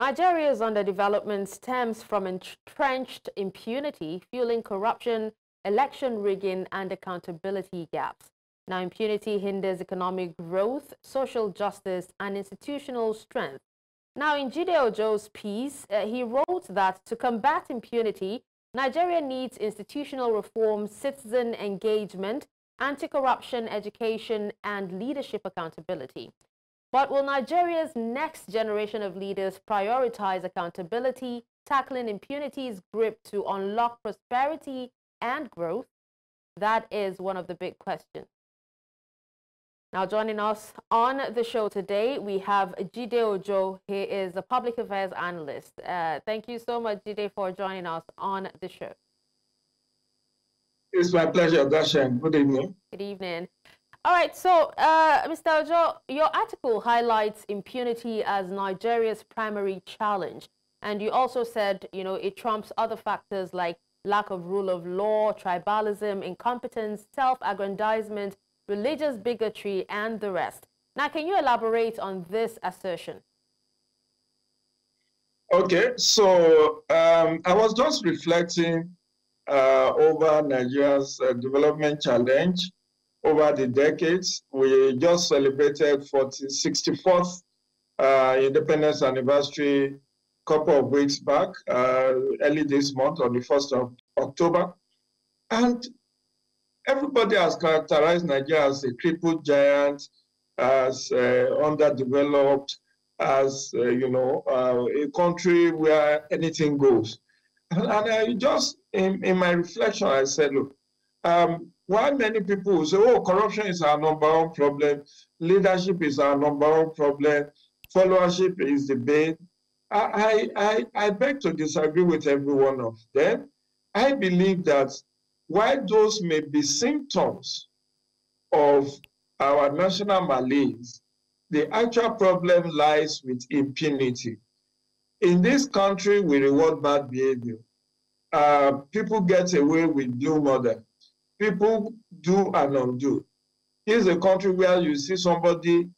Nigeria's underdevelopment stems from entrenched impunity, fueling corruption, election rigging, and accountability gaps. Now, impunity hinders economic growth, social justice, and institutional strength. Now, in Jide Ojo's piece, uh, he wrote that to combat impunity, Nigeria needs institutional reform, citizen engagement, anti-corruption education, and leadership accountability. But will Nigeria's next generation of leaders prioritize accountability, tackling impunity's grip to unlock prosperity and growth? That is one of the big questions. Now joining us on the show today, we have Jide Ojo. He is a public affairs analyst. Uh, thank you so much, Jide, for joining us on the show. It's my pleasure, Dashan. Good evening. Good evening. All right, so uh, Mr. Ojo, your article highlights impunity as Nigeria's primary challenge. And you also said, you know, it trumps other factors like lack of rule of law, tribalism, incompetence, self-aggrandizement, religious bigotry, and the rest. Now, can you elaborate on this assertion? Okay, so um, I was just reflecting uh, over Nigeria's uh, development challenge over the decades. We just celebrated 40, 64th uh, independence anniversary a couple of weeks back, uh, early this month on the 1st of October. And everybody has characterized Nigeria as a crippled giant, as uh, underdeveloped, as, uh, you know, uh, a country where anything goes. And, and I just, in, in my reflection, I said, look, um, why many people say, oh, corruption is our number one problem, leadership is our number one problem, followership is the bane. I, I, I beg to disagree with every one of them. I believe that while those may be symptoms of our national malaise, the actual problem lies with impunity. In this country, we reward bad behavior. Uh, people get away with blue murder people do and undo. Here's a country where you see somebody,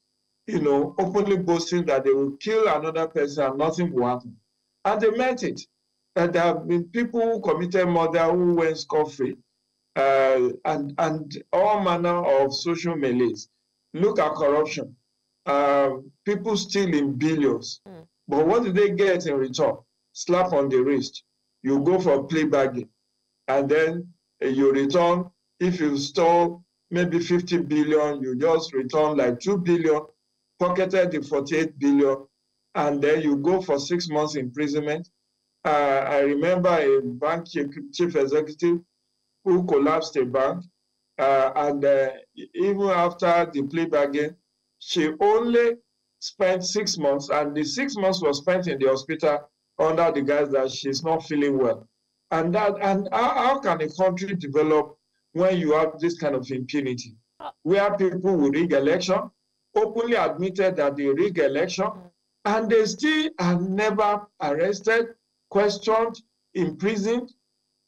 you know, openly boasting that they will kill another person and nothing will happen. And they meant it. And there have been people who committed murder who went scot-free. Uh, and, and all manner of social malaise. Look at corruption. Uh, people steal in billions. Mm. But what do they get in return? Slap on the wrist. You go for plea bargain. And then you return, if you stole maybe 50 billion, you just return like 2 billion, pocketed the 48 billion, and then you go for six months imprisonment. Uh, I remember a bank chief executive who collapsed a bank, uh, and uh, even after the plea bargain, she only spent six months, and the six months was spent in the hospital under the guise that she's not feeling well. And that and how, how can a country develop when you have this kind of impunity, where people will rig election, openly admitted that they rig election, and they still are never arrested, questioned, imprisoned.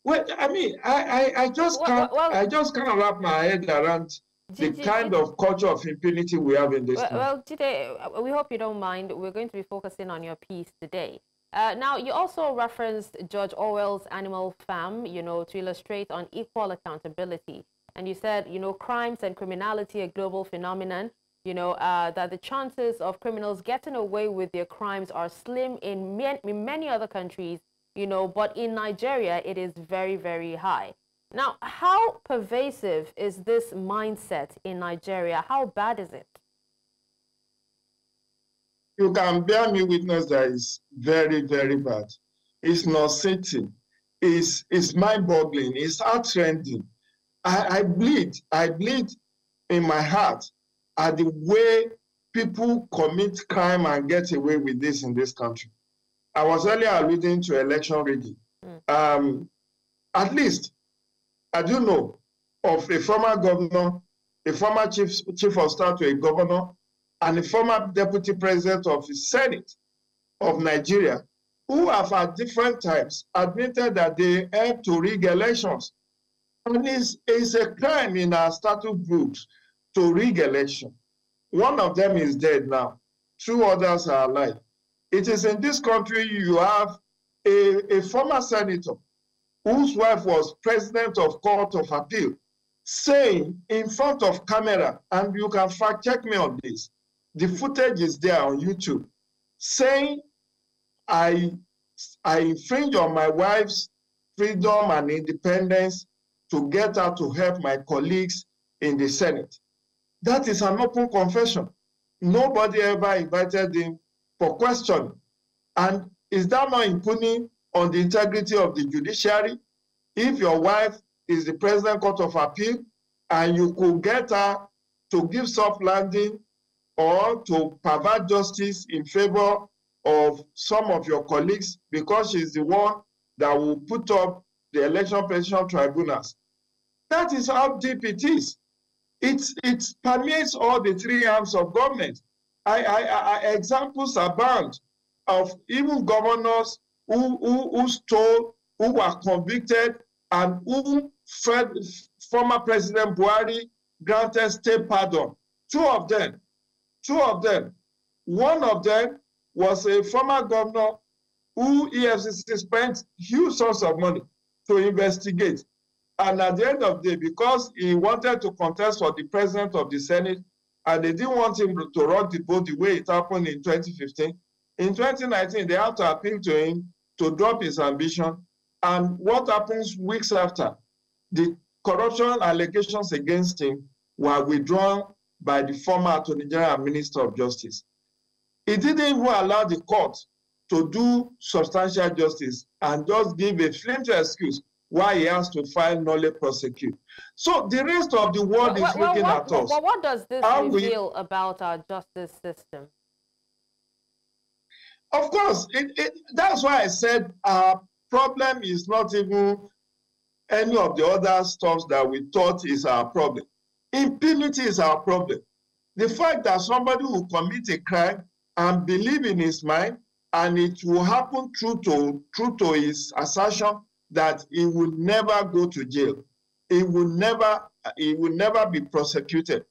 Well, I mean, I, I, I just can't, well, well, I just can't wrap my head around the kind of culture of impunity we have in this well, Well, today, we hope you don't mind. We're going to be focusing on your piece today. Uh, now, you also referenced George Orwell's Animal Farm, you know, to illustrate on equal accountability. And you said, you know, crimes and criminality a global phenomenon, you know, uh, that the chances of criminals getting away with their crimes are slim in, in many other countries, you know, but in Nigeria, it is very, very high. Now, how pervasive is this mindset in Nigeria? How bad is it? You can bear me witness that it's very, very bad. It's not sitting. It's, it's mind-boggling. It's heart-rending. I, I bleed. I bleed in my heart at the way people commit crime and get away with this in this country. I was earlier alluding to election rigging. Mm. Um, at least, I do know of a former governor, a former chief, chief of staff to a governor, and former deputy president of the Senate of Nigeria, who have at different times admitted that they helped to rig elections. And it's, it's a crime in our statute books to rig election. One of them is dead now. Two others are alive. It is in this country you have a, a former senator whose wife was president of Court of Appeal saying in front of camera, and you can fact check me on this, the footage is there on YouTube, saying I, I infringe on my wife's freedom and independence to get her to help my colleagues in the Senate. That is an open confession. Nobody ever invited him for questioning. And is that not impugning on the integrity of the judiciary? If your wife is the President Court of Appeal and you could get her to give soft landing or to pervert justice in favor of some of your colleagues because she's the one that will put up the election petition tribunals. That is how deep it is. It, it permeates all the three arms of government. I, I, I, examples abound of even governors who, who, who stole, who were convicted, and who Fred, former President Buhari granted state pardon. Two of them, two of them. One of them was a former governor who EFCC spent huge sums of money to investigate. And at the end of the day, because he wanted to contest for the president of the Senate, and they didn't want him to rock the boat the way it happened in 2015, in 2019, they had to appeal to him to drop his ambition. And what happens weeks after? The corruption allegations against him were withdrawn by the former Attorney General and Minister of Justice. He didn't even allow the court to do substantial justice and just give a flimsy excuse why he has to file nolle prosequi. So the rest of the world well, is well, looking what, at us. But what does this How reveal we, about our justice system? Of course, it, it, that's why I said our problem is not even any of the other stuff that we thought is our problem. Impunity is our problem. The fact that somebody will commit a crime and believe in his mind, and it will happen true to, true to his assertion that he will never go to jail. He will never, he will never be prosecuted.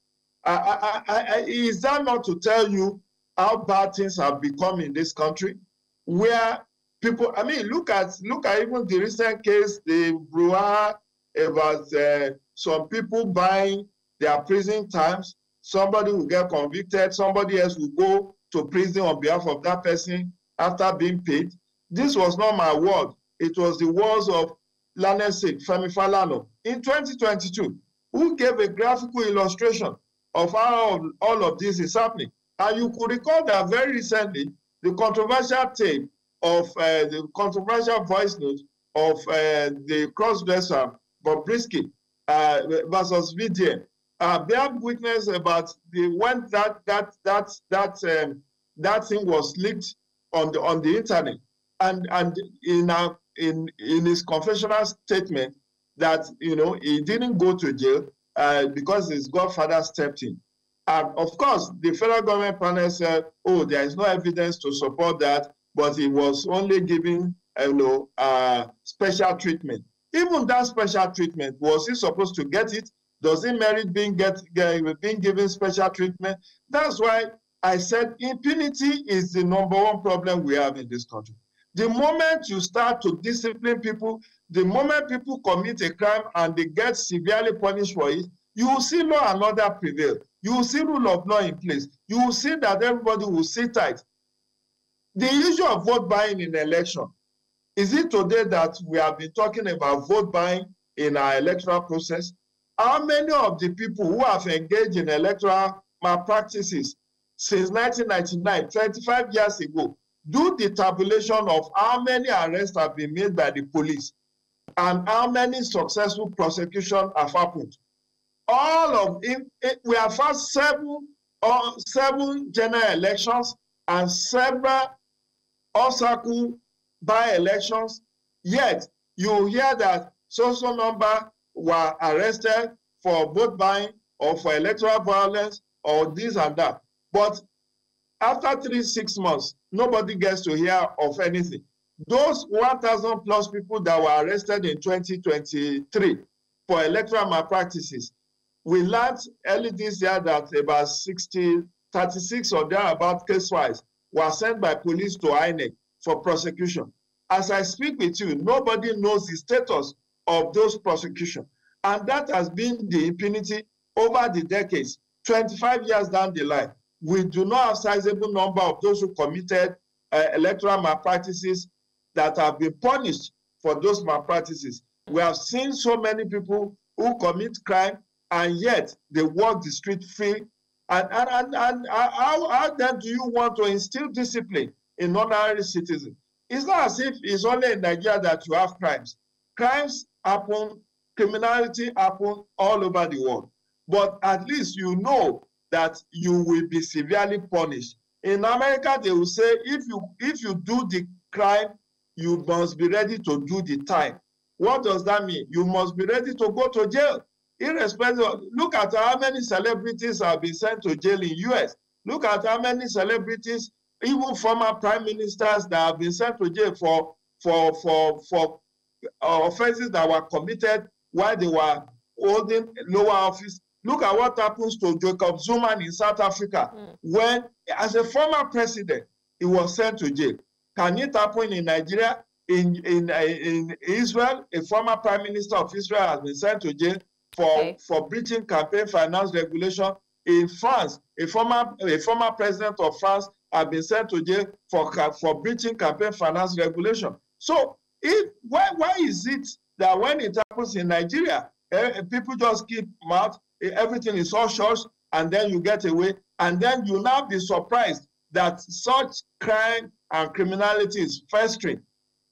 I, I, I, is that not to tell you how bad things have become in this country, where people, I mean, look at look at even the recent case, the brouhaha about uh, some people buying their prison times. Somebody will get convicted, somebody else will go to prison on behalf of that person after being paid. This was not my word. It was the words of Lanesik Femi Falana in 2022, who gave a graphical illustration of how all of this is happening. And you could recall that very recently, the controversial tape of uh, the controversial voice note of uh, the cross-dresser Bobrisky uh, versus VDM. Uh, have witness about the when that that that that um, that thing was leaked on the on the internet, and and in a, in in his confessional statement that you know he didn't go to jail uh, because his godfather stepped in. And of course, the federal government panel said, oh, there is no evidence to support that, but he was only giving you know, uh, special treatment. Even that special treatment, was he supposed to get it? Does he merit being, get, being given special treatment? That's why I said impunity is the number one problem we have in this country. The moment you start to discipline people, the moment people commit a crime and they get severely punished for it, you will see law and order prevail. You will see rule of law in place. You will see that everybody will sit tight. The issue of vote buying in election, is it today that we have been talking about vote buying in our electoral process? How many of the people who have engaged in electoral malpractices since 1999, 25 years ago, do the tabulation of how many arrests have been made by the police and how many successful prosecutions have happened? all of it, it, we have had seven or seven general elections and several obstacle by elections. Yet you hear that social number were arrested for vote buying or for electoral violence or this and that. But after three, six months, nobody gets to hear of anything. Those 1,000 plus people that were arrested in 2023 for electoral malpractices, we learned early this year that about 60, 36 or thereabout case-wise were sent by police to INEC for prosecution. As I speak with you, nobody knows the status of those prosecutions. And that has been the impunity over the decades. 25 years down the line, we do not have a sizable number of those who committed uh, electoral malpractices that have been punished for those malpractices. We have seen so many people who commit crime and yet they walk the street free. And, and, and, and how, how then do you want to instill discipline in ordinary citizens? It's not as if it's only in Nigeria that you have crimes. Crimes happen, criminality happen all over the world. But at least you know that you will be severely punished. In America, they will say if you if you do the crime, you must be ready to do the time. What does that mean? You must be ready to go to jail. Irrespective of, look at how many celebrities have been sent to jail in US. Look at how many celebrities, even former prime ministers that have been sent to jail for for for for uh, offenses that were committed while they were holding lower office. Look at what happens to Jacob Zuma in South Africa mm. when, as a former president, he was sent to jail. Can it happen in Nigeria? In, in, in Israel, a former prime minister of Israel has been sent to jail for, okay. for breaching campaign finance regulation. In France, a former, a former president of France has been sent to jail for, for breaching campaign finance regulation. So if, why, why is it that when it happens in Nigeria, eh, people just keep mouth, eh, everything is all shush, and then you get away, and then you now be surprised that such crime and criminality is festering.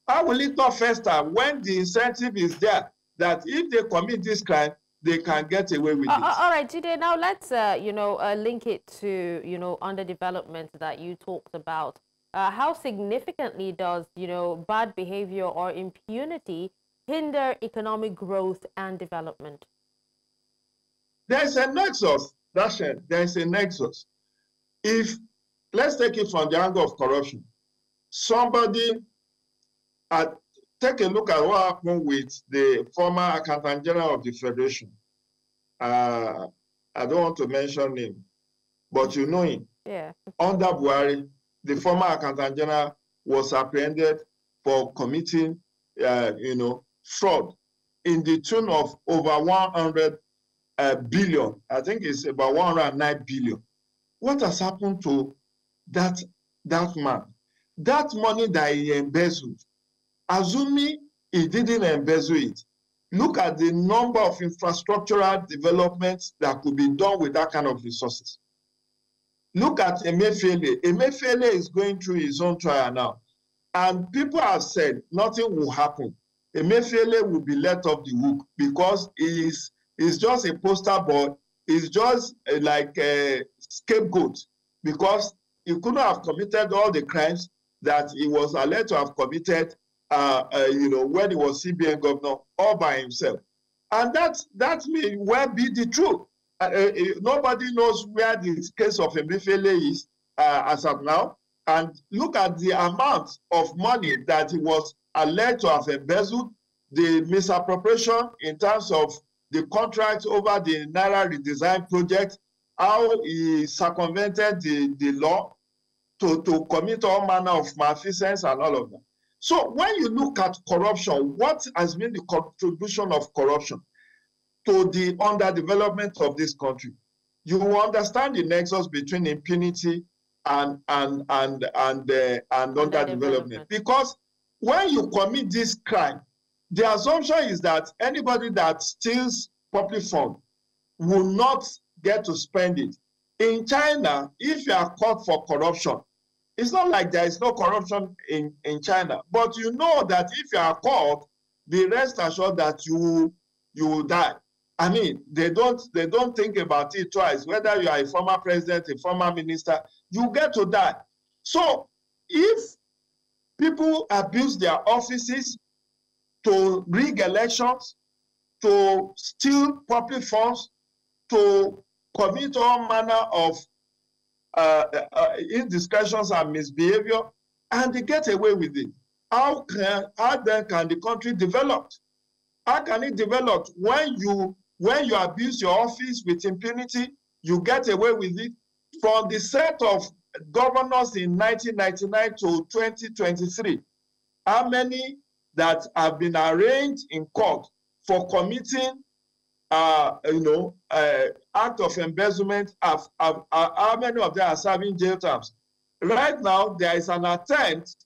How will it not fester when the incentive is there that if they commit this crime, they can get away with uh, it. All right, Jide, now let's, uh, you know, uh, link it to, you know, underdevelopment that you talked about. Uh, how significantly does, you know, bad behavior or impunity hinder economic growth and development? There's a nexus, Dashen, there's a nexus. If, let's take it from the angle of corruption. Somebody, at, take a look at what happened with the former accountant general of the Federation. Uh, I don't want to mention him, but you know him. Yeah. Under Buhari, the former accountant general was apprehended for committing, uh, you know, fraud in the tune of over 100 uh, billion. I think it's about 109 billion. What has happened to that, that man? That money that he embezzled, assuming he didn't embezzle it, look at the number of infrastructural developments that could be done with that kind of resources. Look at Emefiele. Emefiele is going through his own trial now. And people have said nothing will happen. Emefiele will be let off the hook because he is he's just a poster boy. He's just uh, like a scapegoat because he couldn't have committed all the crimes that he was alleged to have committed, uh, uh, you know, when he was CBN governor all by himself. And that, that may well be the truth. Uh, uh, nobody knows where the case of Emefiele is uh, as of now. And look at the amount of money that he was alleged to have embezzled, the misappropriation in terms of the contract over the Naira redesign project, how he circumvented the, the law to, to commit all manner of malfeasance and all of that. So when you look at corruption, what has been the contribution of corruption to the underdevelopment of this country? You will understand the nexus between impunity and and and and uh, and underdevelopment because when you commit this crime, the assumption is that anybody that steals public fund will not get to spend it. In China, if you are caught for corruption, it's not like there is no corruption in, in China, but you know that if you are caught, the rest assured that you you will die. I mean, they don't they don't think about it twice. Whether you are a former president, a former minister, you get to die. So if People abuse their offices to rig elections, to steal public funds, to commit all manner of uh, uh, indiscretions and misbehavior, and they get away with it. How can how then can the country develop? How can it develop when you when you abuse your office with impunity? You get away with it from the set of governors in 1999 to 2023, how many that have been arraigned in court for committing, uh, you know, uh, act of embezzlement, have, have, uh, how many of them are serving jail terms? Right now, there is an attempt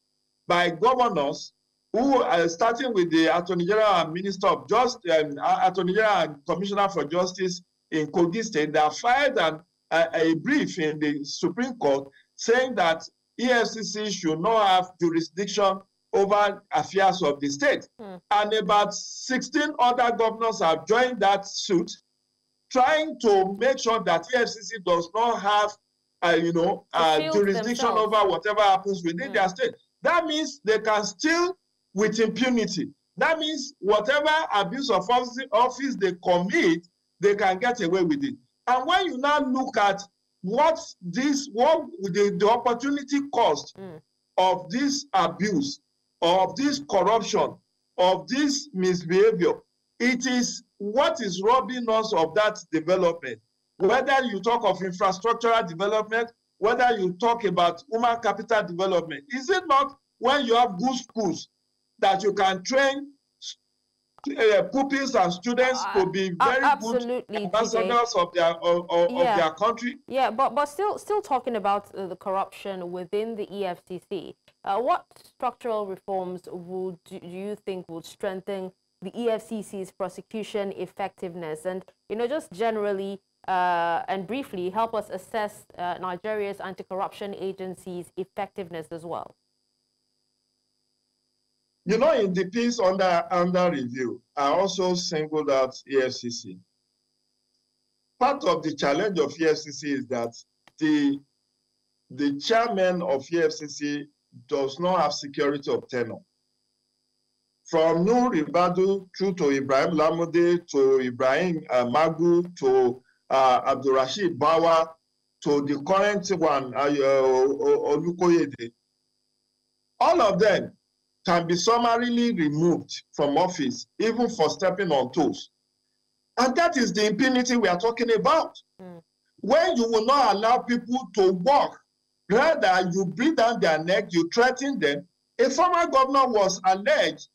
by governors who are starting with the Attorney General and Minister of Justice, um, Attorney General and Commissioner for Justice in Kogi State, they have filed an, a, a brief in the Supreme Court saying that EFCC should not have jurisdiction over affairs of the state. Hmm. And about 16 other governors have joined that suit, trying to make sure that EFCC does not have, uh, you know, uh, jurisdiction themselves. over whatever happens within hmm. their state. That means they can still with impunity. That means whatever abuse of office they commit, they can get away with it. And when you now look at what this, what the, the opportunity cost mm. of this abuse, of this corruption, of this misbehavior, it is what is robbing us of that development. Whether you talk of infrastructural development, whether you talk about human capital development, is it not when you have good schools that you can train uh, pupils and students uh, to be very good ambassadors of their of, of, yeah. of, their country. Yeah, but but still still talking about uh, the corruption within the EFCC. Uh, what structural reforms would do you think would strengthen the EFCC's prosecution effectiveness and you know just generally uh, and briefly help us assess uh, Nigeria's anti-corruption agency's effectiveness as well? You know, in the piece under, under review, I also singled out EFCC. Part of the challenge of EFCC is that the, the chairman of EFCC does not have security of tenure. From Nuhu Ribadu through to Ibrahim Lamorde to Ibrahim uh, Magu to uh, Bawa to the current one, uh, uh, Olukoyede. All of them can be summarily removed from office, even for stepping on toes. And that is the impunity we are talking about. Mm. When you will not allow people to walk, rather you breathe down their neck, you threaten them. A former governor was alleged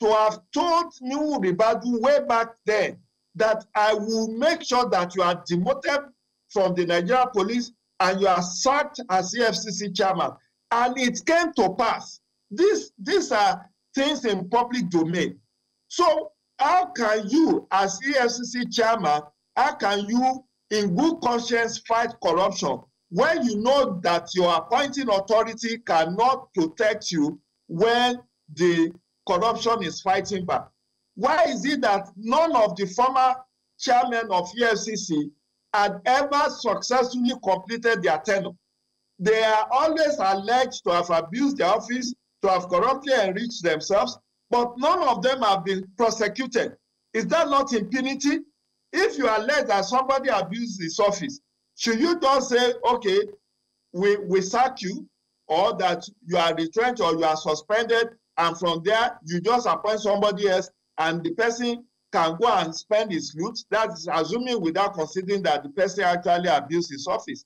to have told New Ribadu way back then that I will make sure that you are demoted from the Nigeria police and you are sacked as EFCC chairman. And it came to pass This, these are things in public domain. So how can you, as EFCC chairman, how can you, in good conscience, fight corruption when you know that your appointing authority cannot protect you when the corruption is fighting back? Why is it that none of the former chairmen of EFCC had ever successfully completed their tenure? They are always alleged to have abused their office to have corruptly enriched themselves, but none of them have been prosecuted. Is that not impunity? If you allege that somebody abused his office, should you just say, okay, we, we sack you, or that you are retrenched or you are suspended, and from there you just appoint somebody else, and the person can go and spend his loot? That's assuming without considering that the person actually abused his office.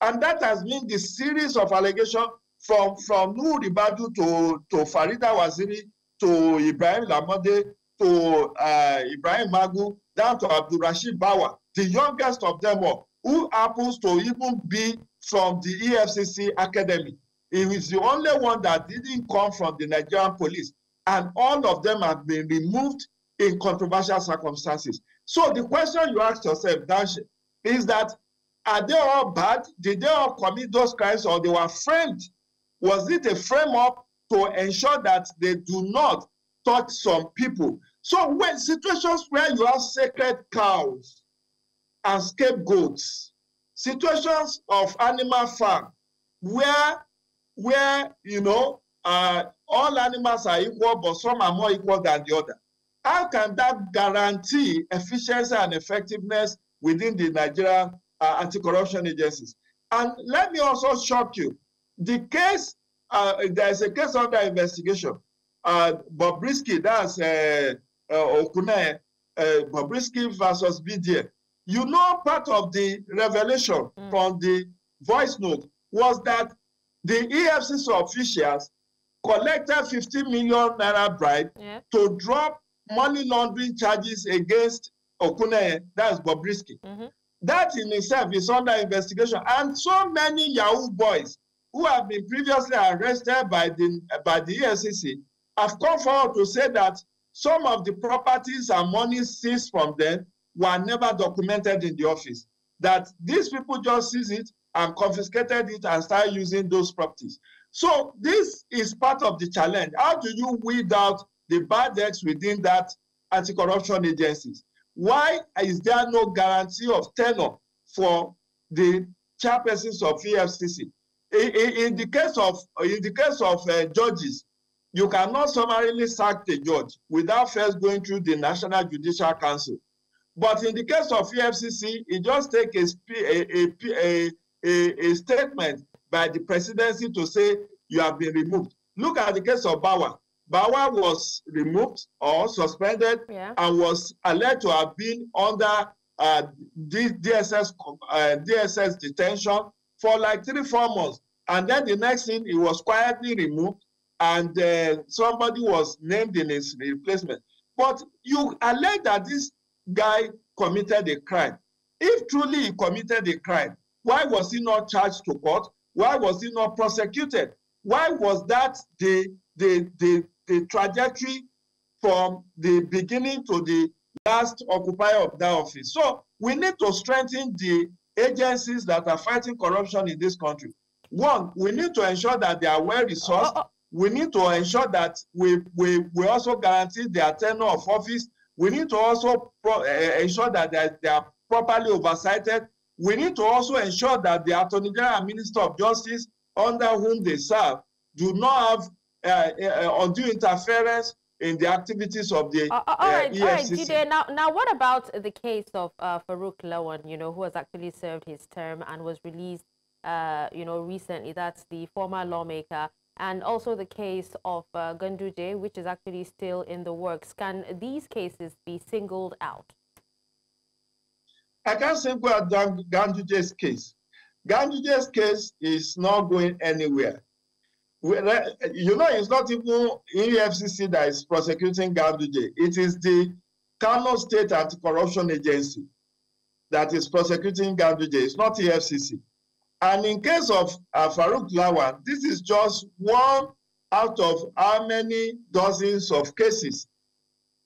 And that has been the series of allegations from from Nuhu Ribadu to to Farida Waziri to Ibrahim Lamode to uh, Ibrahim Magu down to Abdul Rashid Bawa, the youngest of them all, who happens to even be from the EFCC academy. He is the only one that didn't come from the Nigerian police, and all of them have been removed in controversial circumstances. So the question you ask yourself, Danshe, is that are they all bad? Did they all commit those crimes or they were framed was it a frame up to ensure that they do not touch some people? So when situations where you have sacred cows and scapegoats, situations of animal farm where where you know uh, all animals are equal, but some are more equal than the other. How can that guarantee efficiency and effectiveness within the Nigerian uh, anti-corruption agencies? And let me also shock you. The case, uh, there's a case under investigation. Uh, Bobrisky, that's uh, uh, Okune, uh, Bobrisky versus VDM. You know part of the revelation mm. from the voice note was that the EFCC officials collected 50 million naira bribe yeah. to drop money laundering charges against Okuneye, that's Bobrisky. Mm -hmm. That in itself is under investigation. And so many Yahoo boys who have been previously arrested by the, by the EFCC have come forward to say that some of the properties and money seized from them were never documented in the office. That these people just seized it and confiscated it and started using those properties. So this is part of the challenge. How do you weed out the bad eggs within that anti-corruption agencies? Why is there no guarantee of tenure for the chairpersons of EFCC? In, in, in the case of in the case of uh, judges, you cannot summarily sack the judge without first going through the National Judicial Council. But in the case of EFCC, it just takes a, a, a, a, a statement by the presidency to say you have been removed. Look at the case of Bawa. Bawa was removed or suspended yeah. and was alleged to have been under uh, DSS, uh, DSS detention for like three, four months. And then the next thing, he was quietly removed and uh, somebody was named in his replacement. But you allege that this guy committed a crime. If truly he committed a crime, why was he not charged to court? Why was he not prosecuted? Why was that the, the, the, the trajectory from the beginning to the last occupier of that office? So we need to strengthen the agencies that are fighting corruption in this country. One, we need to ensure that they are well resourced. Uh, uh, we need to ensure that we, we, we also guarantee their tenure of office. We need to also pro, uh, ensure that they, they are properly oversighted. We need to also ensure that the Attorney General and Minister of Justice, under whom they serve, do not have uh, uh, undue interference in the activities of the uh, all right, EFCC. All right, Jide, now, now what about the case of uh, Farouk Lawan, you know, who has actually served his term and was released, uh, you know, recently? That's the former lawmaker and also the case of uh, Ganduje, which is actually still in the works. Can these cases be singled out? I can't single out Ganduje's case. Ganduje's case is not going anywhere. You know, it's not even EFCC that is prosecuting Ganduje. It is the Kano State Anti-Corruption Agency that is prosecuting Ganduje. It's not EFCC. And in case of uh, Farouk Lawan, this is just one out of how many dozens of cases.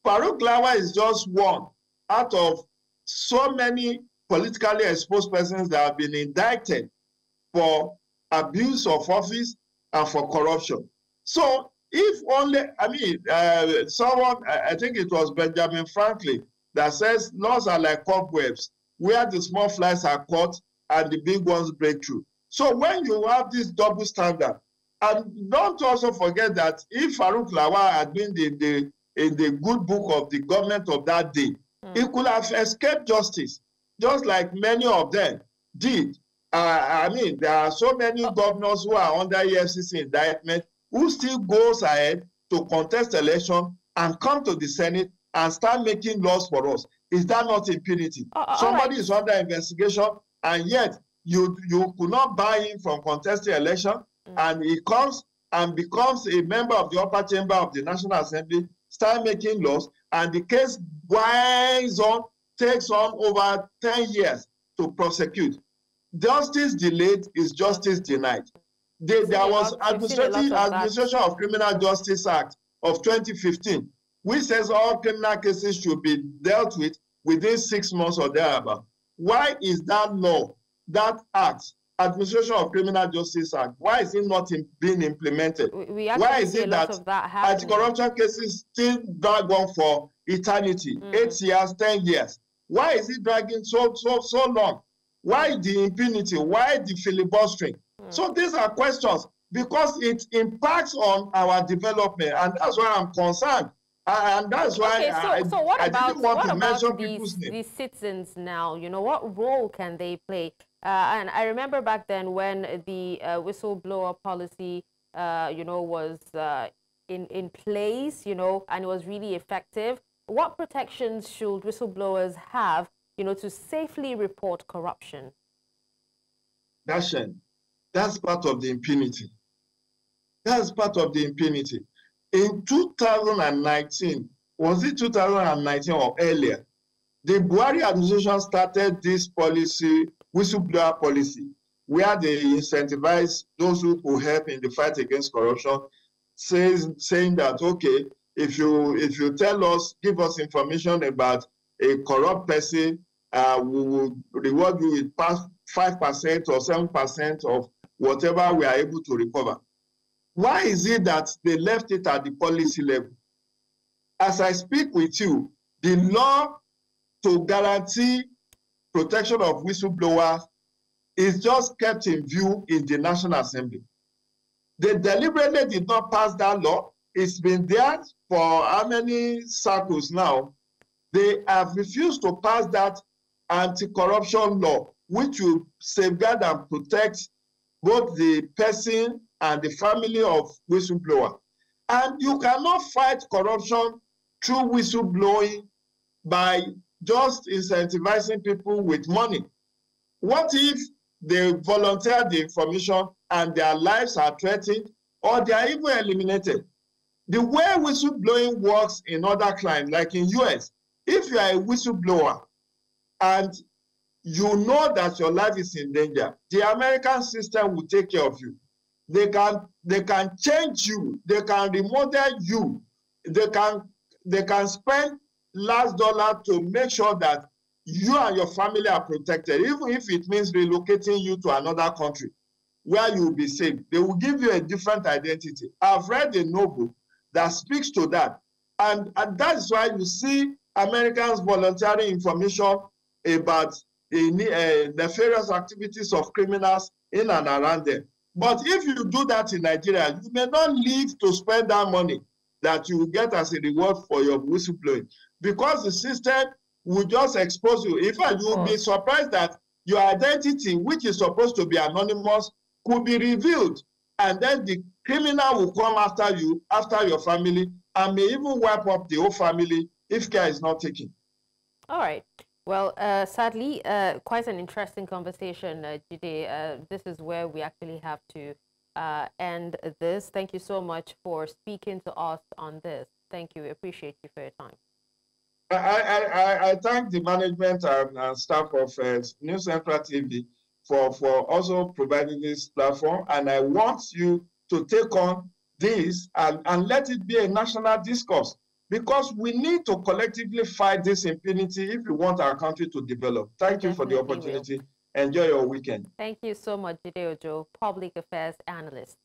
Farouk Lawan is just one out of so many politically exposed persons that have been indicted for abuse of office and for corruption. So if only, I mean, uh, someone, I think it was Benjamin Franklin, that says laws are like cobwebs, where the small flies are caught, and the big ones break through. So when you have this double standard, and don't also forget that if Farouk Lawan had been the, the, in the good book of the government of that day, mm. he could have escaped justice, just like many of them did. Uh, I mean, there are so many oh. governors who are under EFCC indictment who still goes ahead to contest election and come to the Senate and start making laws for us. Is that not impunity? Uh, Somebody right. is under investigation and yet you you could not buy him from contesting election mm. and he comes and becomes a member of the upper chamber of the national assembly start making laws and the case winds on takes on over 10 years to prosecute justice delayed is justice denied there, there was administrative administration of criminal justice act of 2015 which says all criminal cases should be dealt with within six months or thereabout why is that law, that act, Administration of Criminal Justice Act, why is it not in, being implemented? We, why is it that, that anti-corruption cases still drag on for eternity, mm. eight years, ten years? Why is it dragging so so so long? Why the impunity? Why the filibustering? Mm. So these are questions because it impacts on our development, and that's why I'm concerned and that's why okay, so, I, so what I about, didn't want what to mention these, these citizens now? You know, what role can they play? Uh, and I remember back then when the uh, whistleblower policy, uh, you know, was uh, in, in place, you know, and it was really effective. What protections should whistleblowers have, you know, to safely report corruption? Dashen, That's part of the impunity. That's part of the impunity. In 2019, was it 2019 or earlier, the Buhari administration started this policy, whistleblower policy, where they incentivize those who will help in the fight against corruption, says, saying that, okay, if you if you tell us, give us information about a corrupt person, uh, we will reward you with 5% or 7% of whatever we are able to recover. Why is it that they left it at the policy level? As I speak with you, the law to guarantee protection of whistleblowers is just kept in view in the National Assembly. They deliberately did not pass that law. It's been there for how many circles now? They have refused to pass that anti-corruption law, which will safeguard and protect both the person and the family of whistleblower. And you cannot fight corruption through whistleblowing by just incentivizing people with money. What if they volunteer the information and their lives are threatened or they are even eliminated? The way whistleblowing works in other clients, like in US, if you are a whistleblower and you know that your life is in danger, the American system will take care of you. They can they can change you, they can remodel you, they can they can spend last dollar to make sure that you and your family are protected, even if it means relocating you to another country where you will be safe. They will give you a different identity. I've read a novel that speaks to that. And, and that's why you see Americans volunteering information about the uh, nefarious activities of criminals in and around them. But if you do that in Nigeria, you may not live to spend that money that you will get as a reward for your whistleblowing because the system will just expose you. In fact, you will be surprised that your identity, which is supposed to be anonymous, could be revealed. And then the criminal will come after you, after your family, and may even wipe up the whole family if care is not taken. All right. Well, uh, sadly, uh, quite an interesting conversation, uh. Uh, this is where we actually have to uh, end this. Thank you so much for speaking to us on this. Thank you. We appreciate you for your time. I, I, I thank the management and, and staff of uh, New Central TV for, for also providing this platform. And I want you to take on this and, and let it be a national discourse because we need to collectively fight this impunity if we want our country to develop. Thank Definitely you for the opportunity. Will. Enjoy your weekend. Thank you so much, Jide Ojo, Public Affairs Analyst.